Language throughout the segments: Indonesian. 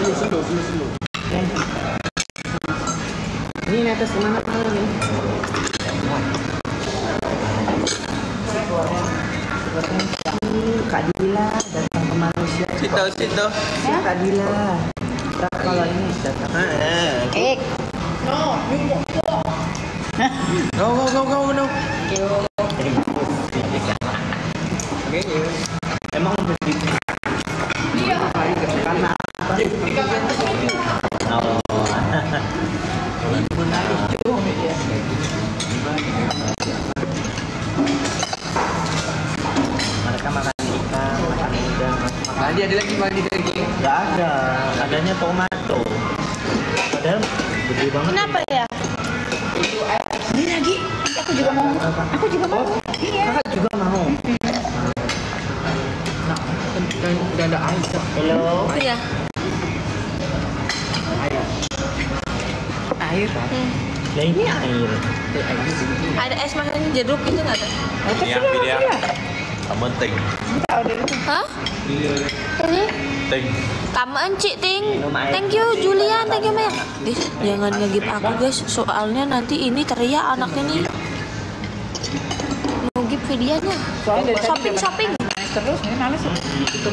Ini ini atas ke mana mana nih? Kak Dila datang ke manusia. Situ, situ. Si Kak Dila. Kalau ini datang? Ah, Eh, Go, go, go, go, go. Emang Aku juga mau. Mau. Iya. Kakak juga mau. Nah, kan kan udah ada air. Kak. Halo. Itu ya. Air. Air. Hmm. Nah ini air. Eh, air itu. Ada es makanya jeruk itu nggak ada? Iya, video. Cảm ơn Tình. Hah? Ini? Cảm ơn chị Ting. Thank you Julian, thank you Mel. Guys, jangan ngegip aku guys, soalnya nanti ini teriak anaknya nih. Videonya. Shopping shopping. terus ini males Itu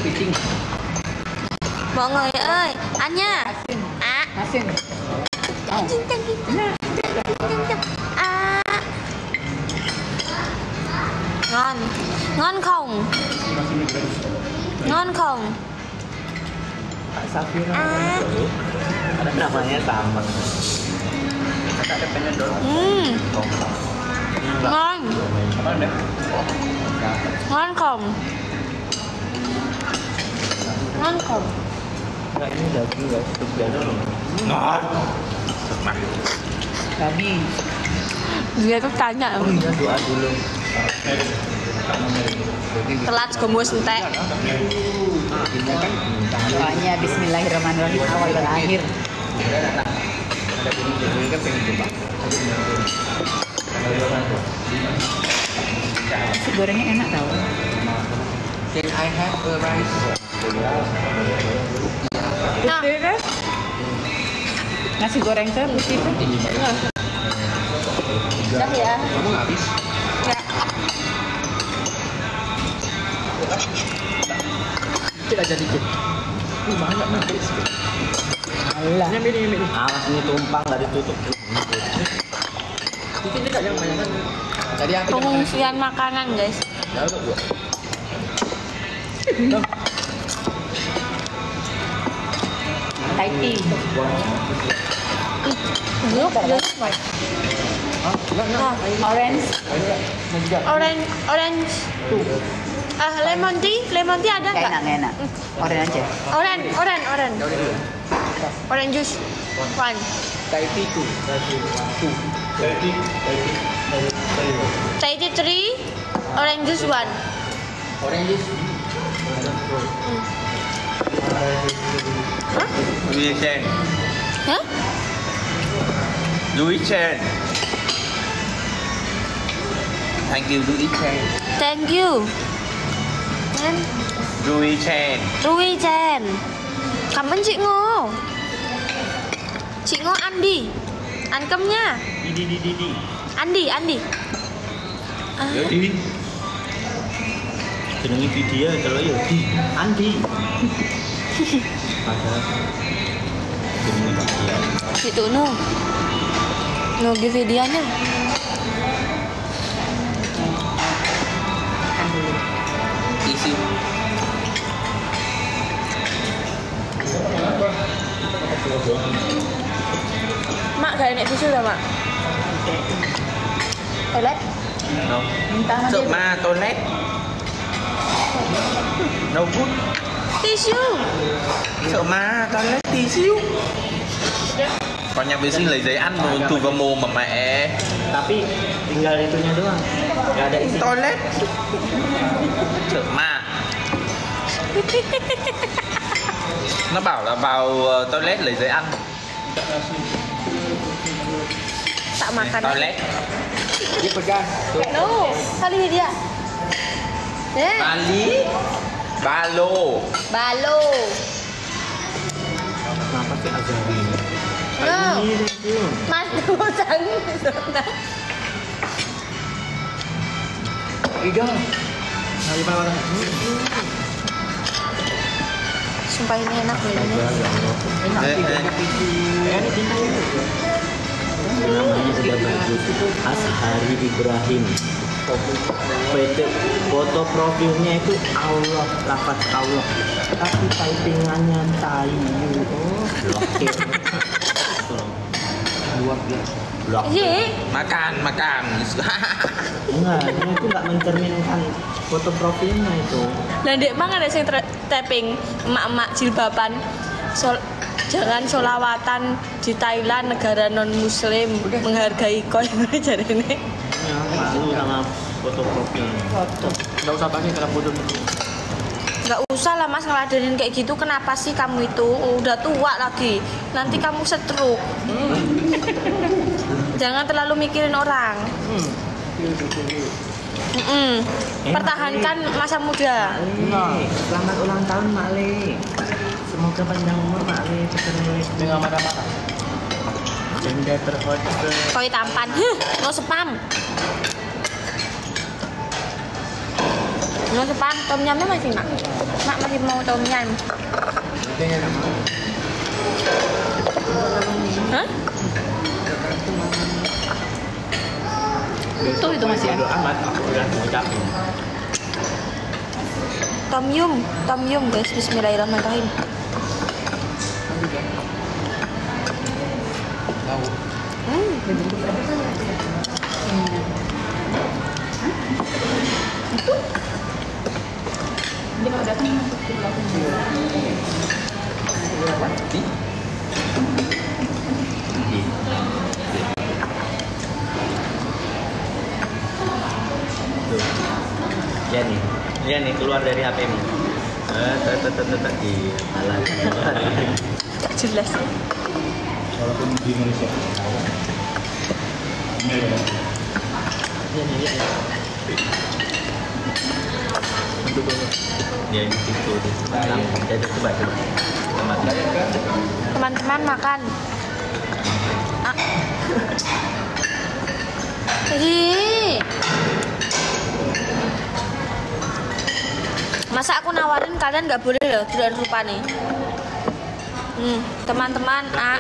Chinh, chinh, chinh, chinh, chinh, chinh. À. Ngon. Ngon không? Ngon không? Safira. Ah. Ada namanya sama. Hmm. Ngon. Ngon không? Ngon không? Enggak ini daging guys, Ngon. Babi Dia tuh tanya Oh iya doa dulu. telat gemus entek. doanya Bismillahirrahmanirrahim awal dan akhir Ada ini kan pengen coba. Nasi gorengnya enak tau Can I have a rice? Nah, kan nasi goreng saya putih kan udah ya. Kamu habis? Ya. Dikit aja dikit. Ini banyak nih. alah Ini ini ini. Awas ini tumpang nggak ditutup. Dekat yang banyak kan. Tadi aku. Pengungsian makanan guys. Ya udah gua. Enggak. Nah, orange orange, orange. Ah, lemon tea, lemon tea ada Nggak enak enak orange aja Orange, orange, orange. Orange juice. One. Thai tea two. Two. Thai tea three, orange juice one. Orange juice. Louis Chen. Hah? Louis Chen. Thank you, Louis Chen. Thank you. And Louis Chen. Rui Chen. Cảm ơn chị Ngô. Chị Ngô ăn đi. Ăn cơm nha. Di di di di di. Ăn đi, ăn đi. À, Đi. Jenenge video kalau ya di Andi. Padahal jenenge video. chị Tú Nô. Nô cái videonya. Isi. Mak gak enak tisu dah, Mak. Toilet. No. minta ma toilet. No good. Tisu. Sợ ma toilet xíu. Còn nhà vệ sinh lấy giấy ăn rồi tụt vào mồm mà mẹ. Tapi tinggal itunya doang. Gak ada isi. Toilet. Sợ ma. Nó bảo là vào ờ, toilet lấy giấy ăn. Tak makan. Toilet. Dia pegang. No, kali dia. Eh, Bali. Ba lô. ba lô. pakai Azari. No. Mas Dutang. Iga. Sumpah ini enak loh ini. Enak Eh, sih, eh. enak itu. Enak bintang itu. Namanya sudah bagus. Ashari Ibrahim. PT foto profilnya itu Allah, lafaz Allah. Tapi typingannya tayu. Oh, blokir. Luar biasa. Iya. Makan, makan. Enggak, dia itu nggak mencerminkan foto profilnya itu. Lah ndek mang ada sing tapping emak-emak jilbaban. Jangan solawatan di Thailand negara non muslim menghargai koi jarene. Ya, malu sama foto profilnya. Nggak usah pakai kalau bodoh. Nggak usah lah mas ngeladenin kayak gitu. Kenapa sih kamu itu? Udah tua lagi. Nanti kamu stroke. Jangan terlalu mikirin orang. Mm-mm. pertahankan masa muda. Selamat ulang tahun Male. Semoga panjang umur Male, cepat mulai Dengan mata-mata. Janda terhormat. koi tampan huh, no spam no spam tom yumnya masih mak mak masih mau tom yum Hah? Itu itu masih Bodo amat, aku udah ngucapin. Tom yum, tom yum guys, Bismillahirrahmanirrahim. Dia kalau datang masuk ke belakang. Tuh. Ya nih, ya nih keluar dari HP-mu. Eh, tet tet tet tet di alat. Jelas. Walaupun di Indonesia. Ya ini itu coba coba. Teman-teman makan. Ah. Ih. Masa aku nawarin kalian nggak boleh loh tidak rupa nih. Hmm, teman-teman, ah,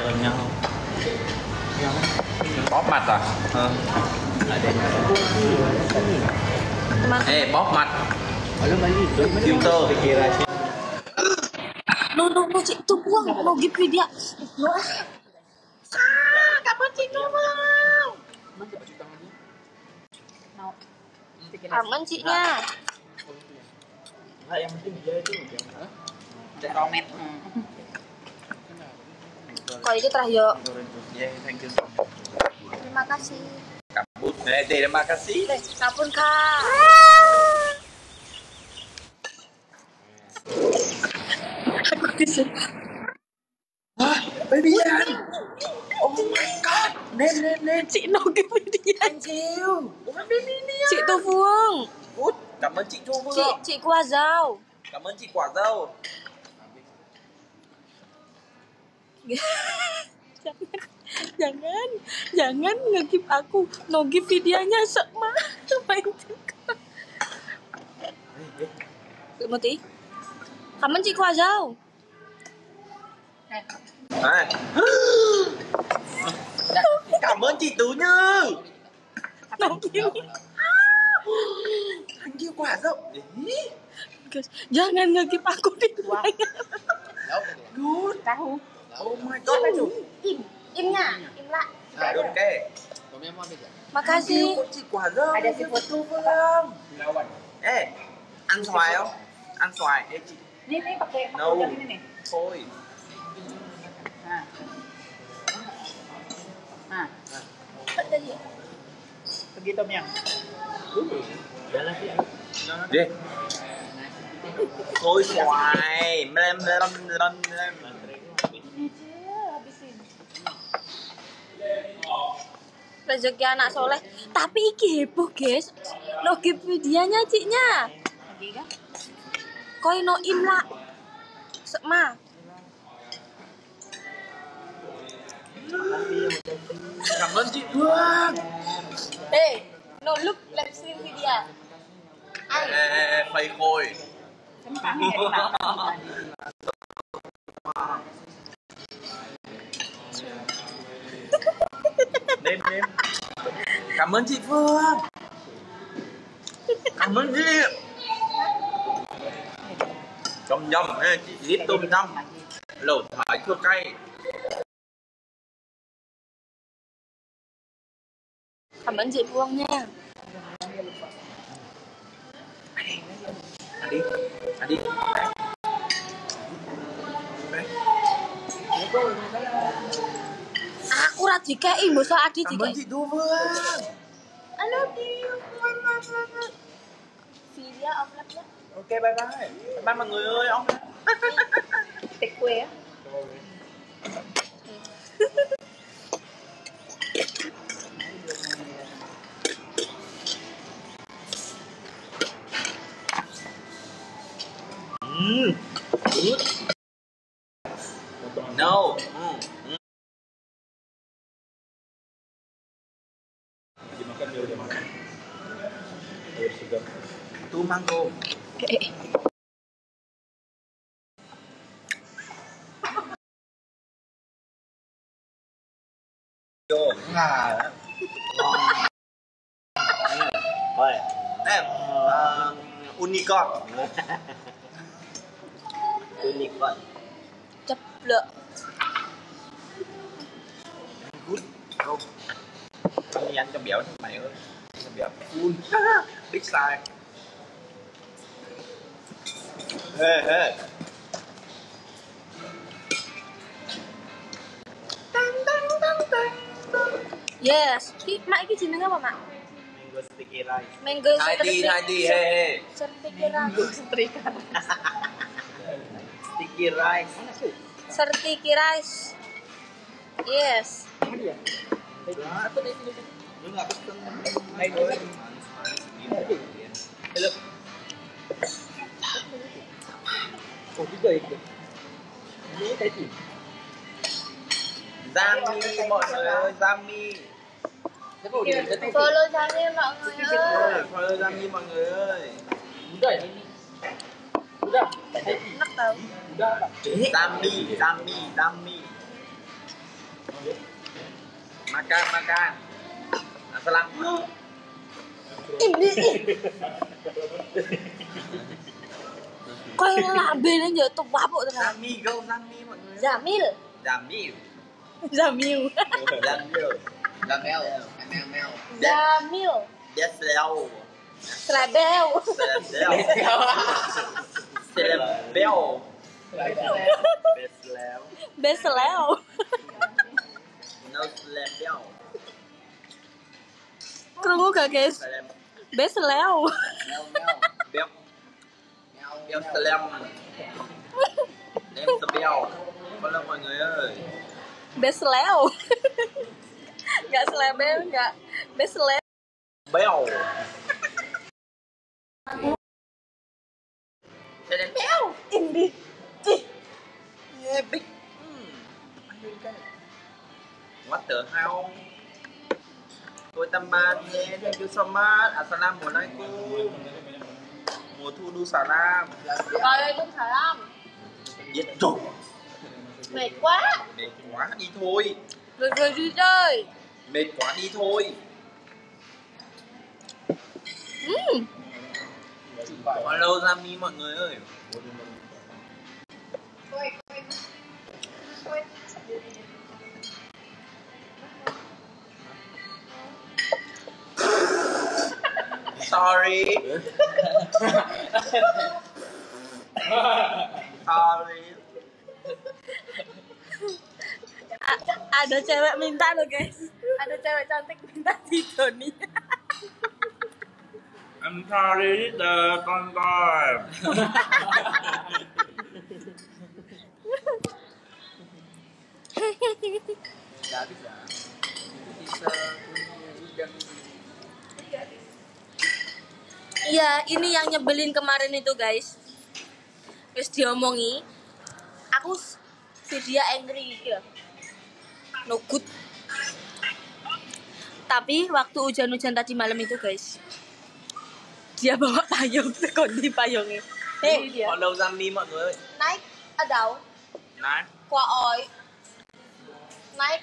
Bóp mặt à? Ê, bóp mặt. filter. No, no, no, cik, buang, give dia. No, ah. Kamu cik no mau. Aman ciknya. Yang penting dia itu Romet. Kok itu terakhir. Yeah, thank you. Terima kasih. Kabut. Eh, terima kasih. Kapun kak. Aku bisa. Baby Yan. Oh my god. Lên, lên, lên. Chị nấu cái video. Anh siêu. Ủa, baby Yan. Chị Tô Phương. Út, cảm ơn chị Chu Vương. Chị chị qua dao. Cảm ơn chị Quả Dâu jangan jangan ngegip aku. No videonya sok mah. Main tiktok một tí cảm ơn chị khoa dâu cảm ơn chị tú như. Thank you thank you quả dâu jangan ngegip aku đi, wow. Dạ, good. Dạ, oh my god. Dạ, Im imnya imla nah, don't care makasih kunci kuasa ada si. Foto belum lawan eh ăn xoài không? Ăn xoài. Để chị. Đi đi bật đèn no. thôi. À. À. Bật cái gì? Cái tom yum đi. Thôi xoài. Lem lem lem lem rezeki anak soleh tapi iki heboh guys videonya ciknya koi no imla ma Kapan sih? Wah. Hey, no look live stream. Eh, Fai Koi. Đêm đêm. Cảm ơn chị Phương. Cảm ơn chị. Trong ê, chị lít tôm trong. Lẩu thái chua cay. Cảm ơn chị Phương nha. Ăn đi, ăn đi. Đấy. Aku ra dikei, masa Adi Cảm ơn dikei. chị Thu Phương. I love you. Video ông lắm nhất. Ok, bye bye. Bye bye mọi người ơi, ông. Tịch quê á. Mm. Good. Tu mango. Kệ. Vô. Ngà. Thôi. Em. À, unicorn. Unicorn. Chất lượng. Good. Không. Không đi ăn cho béo mày ơi. Big ê. Yes. Ki, mak iki jenenge apa, Mak? Mango sticky rice. Mango Hai đi, hai đi, hey, Sticky rice. Sertiki rice. Yes. Lu nggak pesen. Mango. Zami mọi người ơi, Zami Follow Zami mọi người ơi Follow Zami mọi người ơi Đẩy Zami, Zami, Zami Makan, makan Asalam. Ini. Coi nó làm bên nó nhớ tục quá bộ thằng nào. Jamil go Jamil. Jamil. Jamil. Jamil. Jamil. Jamil. Desel. Slabel. Slabel. Beslel. Beslel. Não Slabel. Crungu ka guys. Besleo. leo Bel Slem. leo Bel. Hello mọi người ơi. Besleo. Enggak selebel, leo dạ, Besleo. Bel. leo dạ. Indi. Yeah, big. Mm. What the hell? Toitaman nhé. Thank you so much. Assalamualaikum. Mùa thu đu xà lam. Waalaikum salam. Giết trục. Mệt quá. Mệt quá đi thôi. Mệt rồi đi chơi. Mệt quá đi thôi. Mm. Hello Rami mọi người ơi. Quay, quay. Quay. Sorry. Sorry. A- ada cewek minta loh guys. Ada cewek cantik minta di Doni. I'm sorry the con coi. Nggak bisa. Bisa punya udang. Iya, ini yang nyebelin kemarin itu guys. Terus diomongi, aku video angry gitu. No good. tapi waktu hujan-hujan tadi malam itu guys dia bawa payung sekon di payungnya Hei, Họ đâu ra mi mọi người ơi naik ở đâu qua oi naik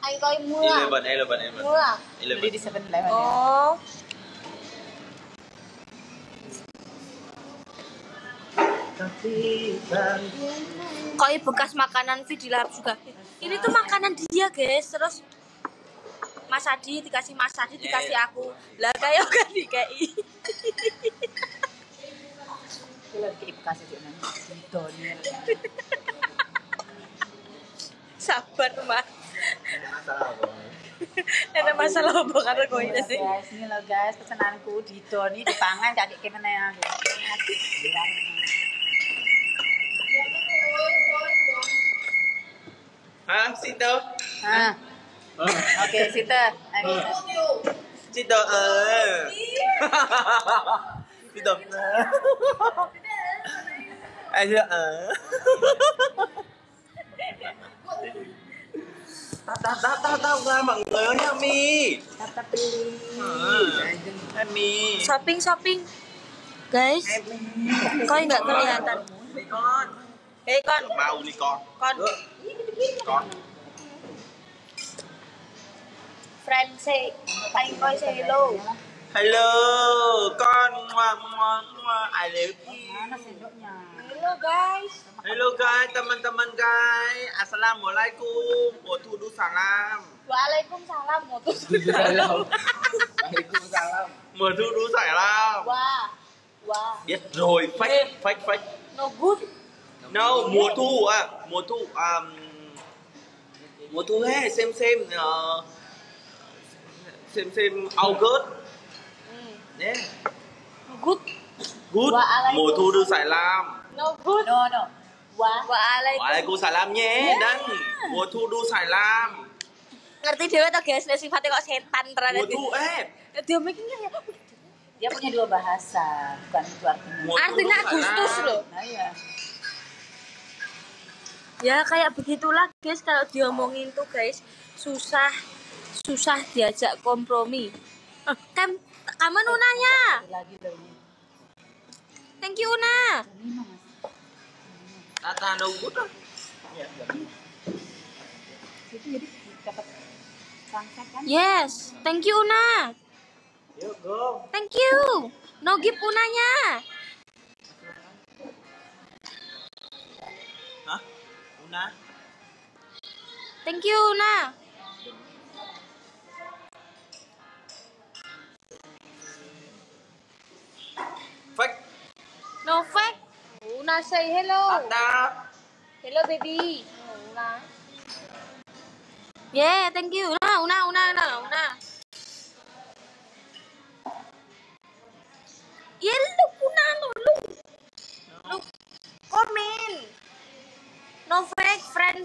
anh coi mưa Eleven, Eleven, Eleven mưa à? Beli Eleven di 7-Eleven ya. oh koi bekas makanan Vi dilahap juga ini tuh makanan dia guys terus Mas Adi dikasih Mas Adi dikasih aku lah kayak kan nanti. Donir. sabar mas ada masalah apa karena koi sih ini loh guys pesananku di Doni dipangan kakek gimana ya? hả, Sito? Ha. Okay, Sita. Sito. Sito. Ayo. Tap tap tap tap tap ra mọi người ơi Ami. Tap tap đi. Ờ. Ami. Shopping shopping. Guys. Coi nggak kelihatan. Hei con. Hei à, con. Mau nih con. Con friend say anh coi say hello. Hello con. Ngoan ngoan ngoan I love you. Hello guys. Hello guys, teman-teman guys. Assalamualaikum. Waalaikum salam. Waalaikumsalam Waalaikumsalam. Mùa thu đu giải lam. wah wah Biết rồi, fake, fake, fake. no good. No, mùa thu à, mùa thu um, mùa thu hết, xem xem uh, xem xem August. Đấy. no good Good. Mùa thu đu giải lam. no good No, no. wah waalaikum Waalaikum salam nhé. Dan mùa thu đu giải lam. ngerti dewe tuh guys sifatnya kok setan ternyata Mùa thu eh. dia mikirnya ya Dia punya dua bahasa, bukan itu artinya. Artinya Agustus loh Nah, iya. Ya kayak begitulah guys. Kalau diomongin tuh guys susah susah diajak kompromi. Eh, kan kamu Unanya Satu lagi loh ini. thank you Una. Tata sunset kan? yes. Thank you Una. Thank you. No give Unanya Una. thank you Una. Fake. no fake Una say hello. Tata. hello baby. Una. Yeah thank you. Una Una Una Una Una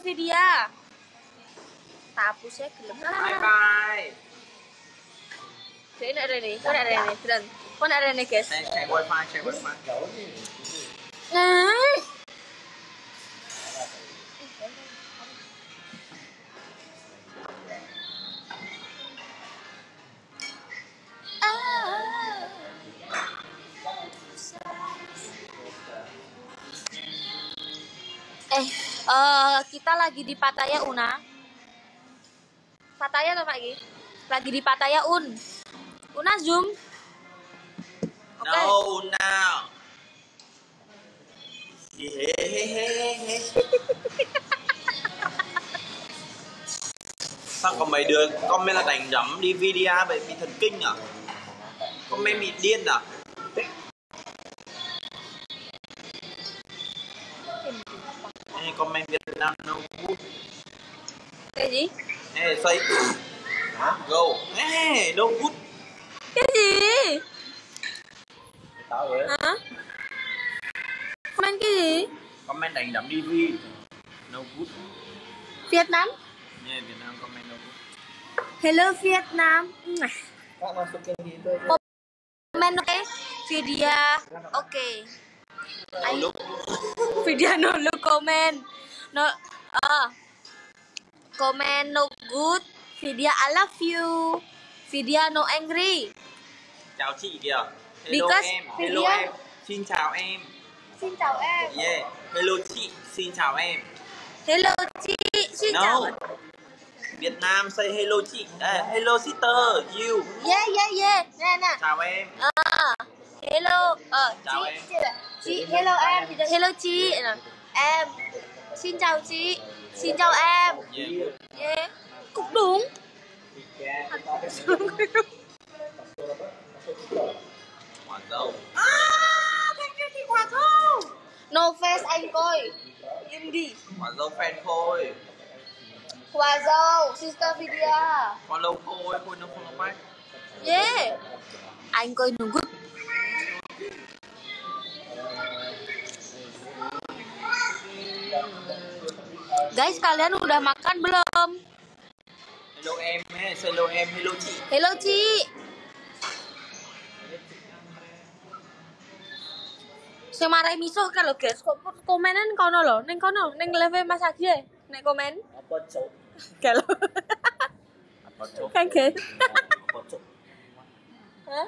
friend Vidya. Tapus ya gelem. Bye bye. Jadi nak Rene, kau Rene, terang. Kau nak Rene guys. Wifi, wifi. Nah. Lagi di Pattaya Una. Pattaya atau lagi? Lagi di Pattaya Un. Una zoom. Oke. No, now. Yeah. Sao có mấy đứa comment là đánh đấm đi video vậy bị thần kinh à? Comment bị điên à? Comment Việt Nam no good. Cái gì? Ê, say. Go. Ê, no good. Cái gì? Tao rồi. Hả? Comment cái gì? Comment đánh đấm đi. No good. Việt Nam? Nha, Việt Nam comment no good. Hello Việt Nam. Kak masukin gitu aja. Comment oke? Vidya. Oke. No look. Vidya no look comment. No uh, comment no good. Vidya I love you. Vidya no angry. chào chị kìa hello Because em hello em xin chào em Xin chào em. yeah hello chị xin chào em Hello chị, xin no chào. Việt Nam say hello chị à, hello sister you Yeah yeah yeah. Nè nè. chào em À, hello. Ờ, Chào chị, em. chị, chị hello em. Hello chị. Em. Xin chào chị. Xin chào em. yeah. Yeah. Cũng đúng. Hoàng dâu No face anh coi. Im đi. Hoàng dâu fan Khôi Hòa dâu, sister Vidya. follow Khôi Khôi nó follow back Yeah. Anh coi nunggu. Guys, kalian udah makan belum? hello eh. hello em hello chị Hello Ci. Sing marai misuh kan lho, guys. Kok komenan kono lho, ning kono, ning live Mas Agi ae. Nek komen. Apa cok? Kalau. apa chúc Kan guys. apa chúc Hah?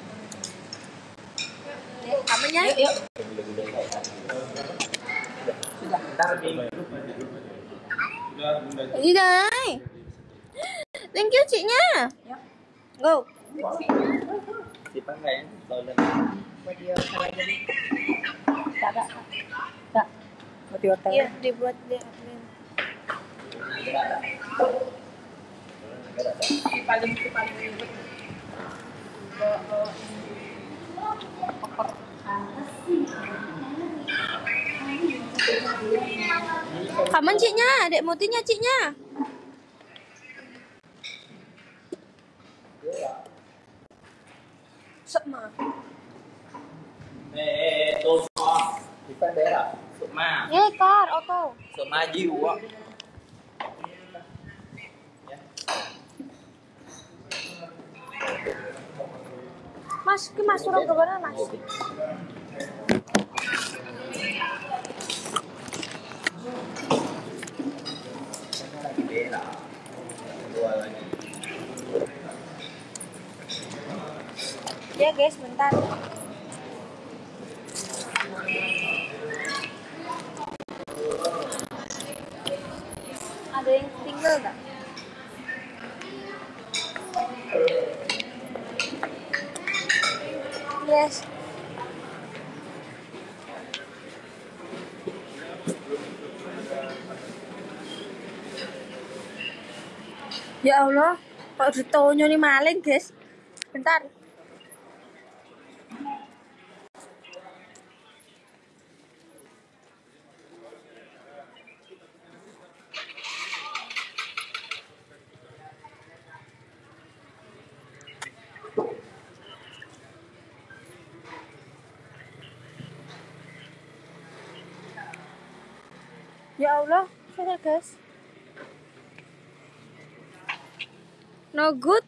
namanya yuk, yuk. Đi đây. Thank you chị nhá. Go. Chị bắt ngay rồi lên Tak, tak Tak Mau diwakil Iya, dibuat dia admin Paling, Cảm ơn chị nhá, để một tí nha chị nhá. Sợ mà. Nè, tôi sợ. Thì phải bé à? Sợ ma. Nghe con, ô tô. Sợ ma dịu á. Mas, ki mas suruh ke mana, Mas? Ya, guys, bentar. Ada yang tinggal nggak? Ya Allah, kok ditonyo nih maling, guys. Bentar. Ya Allah, sorry guys. No good.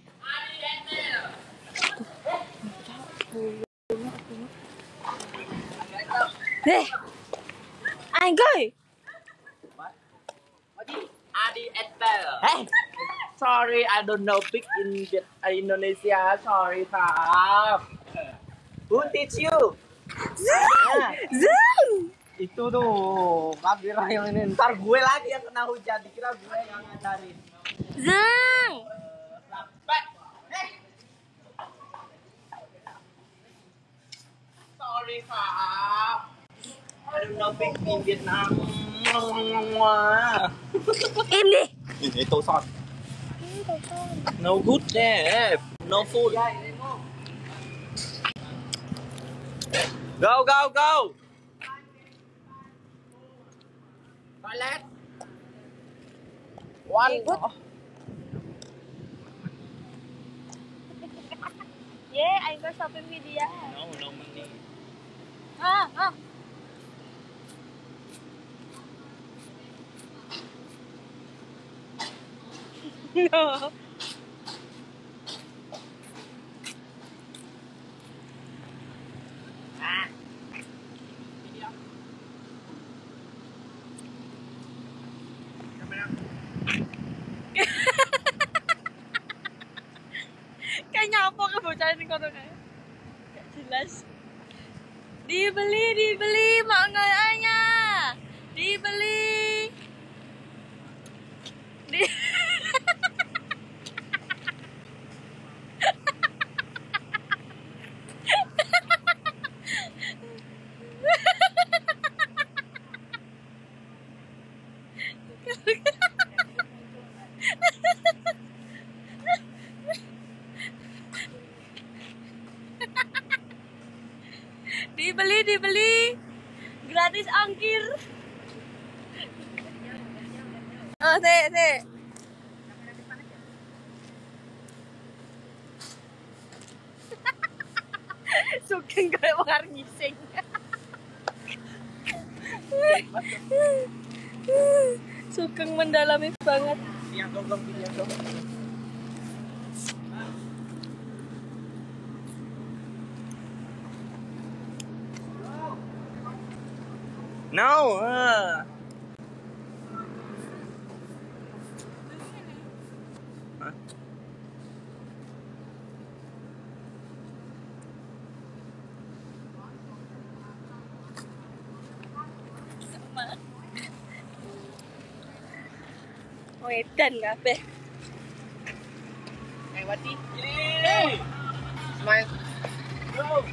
Eh, Anggoy. Adi Etel. Hey. Sorry, I don't know pick in uh, Indonesia. Sorry, pak. Who teach you? Zoom. Ah. Zoom. Itu tuh, kira yang ini. Ntar gue lagi yang kena hujan. Dikira gue yang ngajarin. Zoom. sorry Phạm I don't know big in Việt Nam. Im đi. Nhìn thấy tô son. No good there. No food. Go go go. Toilet. One Yeah, I go shopping with you. No, no money. No. Gratis ongkir. Oh, teh, teh. Sugeng kayak mengar ngising. Sugeng mendalami banget. Yang gonggong. No. Uh. Huh? Wait, then, Gabe. Hey, what Smile. Go.